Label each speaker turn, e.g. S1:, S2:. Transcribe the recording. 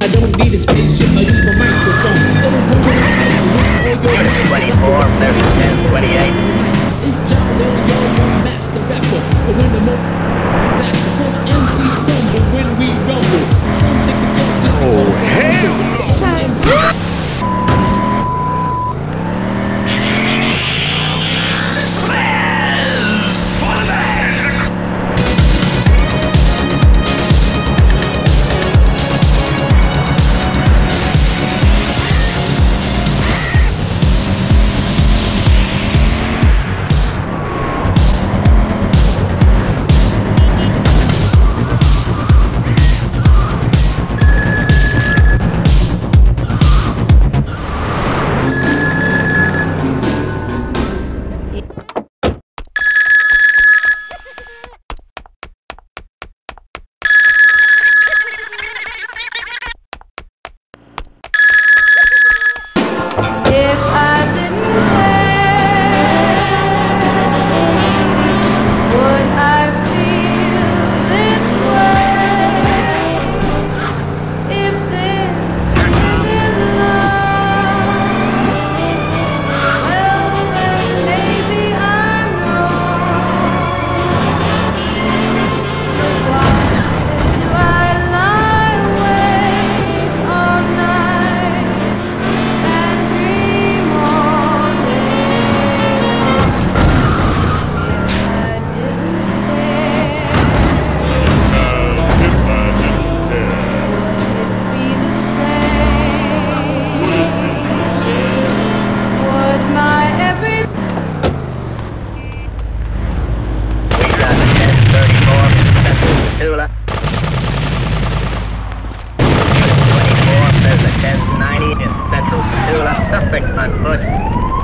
S1: I don't need a spaceship, I use my microphone. Don't worry, all your 24, 37, 28. It's John Lennon, master rapper. But when the mo- that's MCs crumble when we rumble. Some think it's just Oh, hell
S2: If I
S3: two 24 says 1090 central. Two left. Suspect on foot.